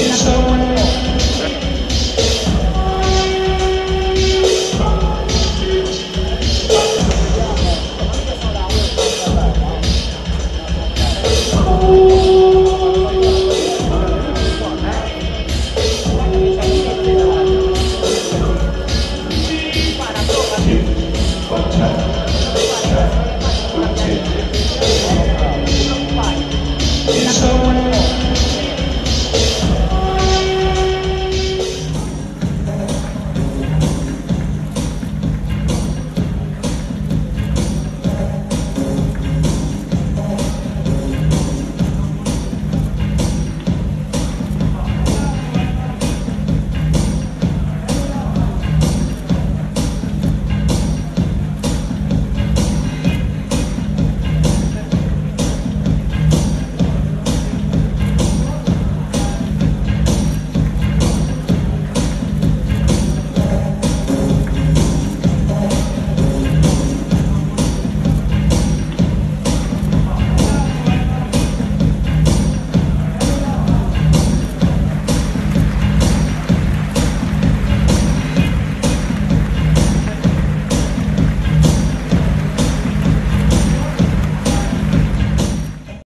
It's a real